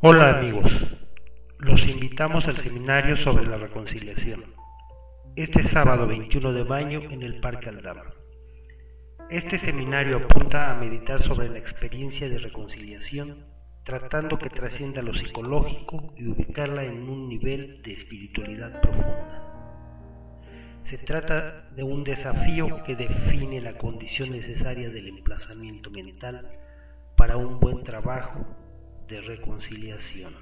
Hola amigos, los invitamos al seminario sobre la reconciliación, este sábado 21 de mayo en el Parque Aldama. Este seminario apunta a meditar sobre la experiencia de reconciliación, tratando que trascienda lo psicológico y ubicarla en un nivel de espiritualidad profunda. Se trata de un desafío que define la condición necesaria del emplazamiento mental para un buen trabajo de reconciliación.